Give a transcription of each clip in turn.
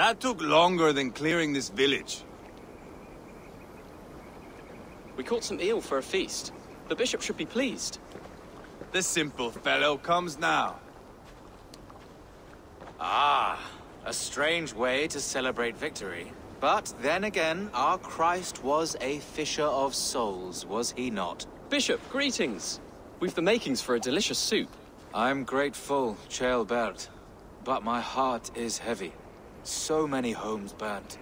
That took longer than clearing this village. We caught some eel for a feast. The bishop should be pleased. The simple fellow comes now. Ah, a strange way to celebrate victory. But then again, our Christ was a fisher of souls, was he not? Bishop, greetings. We've the makings for a delicious soup. I'm grateful, Ceolbert, but my heart is heavy. So many homes burnt.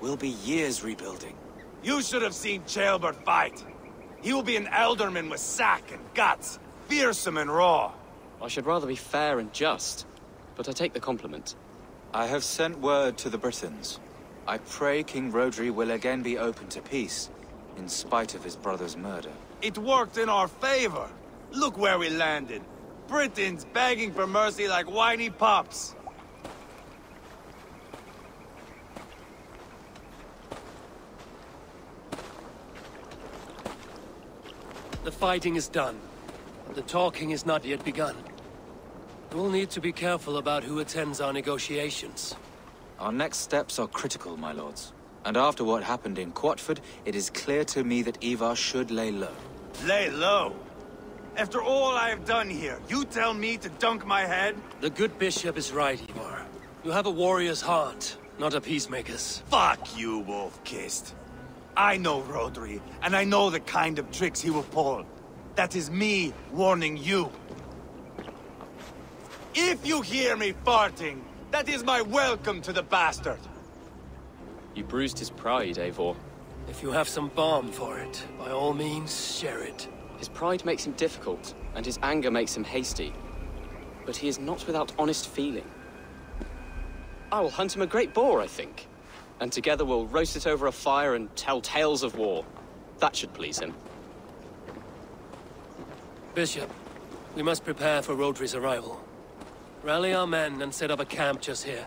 We'll be years rebuilding. You should have seen Ceolbert fight. He will be an ealdorman with sack and guts, fearsome and raw. I should rather be fair and just, but I take the compliment. I have sent word to the Britons. I pray King Rhodri will again be open to peace, in spite of his brother's murder. It worked in our favor. Look where we landed. Britons begging for mercy like whiny pups. The fighting is done, but the talking is not yet begun. We'll need to be careful about who attends our negotiations. Our next steps are critical, my lords. And after what happened in Quatford, it is clear to me that Ivarr should lay low. Lay low. After all I have done here, you tell me to dunk my head? The good bishop is right, Ivarr. You have a warrior's heart, not a peacemaker's. Fuck you, Wolf-Kissed. I know Rhodri, and I know the kind of tricks he will pull. That is me warning you. If you hear me farting, that is my welcome to the bastard. You bruised his pride, Eivor. If you have some balm for it, by all means, share it. His pride makes him difficult, and his anger makes him hasty. But he is not without honest feeling. I will hunt him a great boar, I think. And together we'll roast it over a fire and tell tales of war. That should please him. Bishop, we must prepare for Rhodri's arrival. Rally our men and set up a camp just here.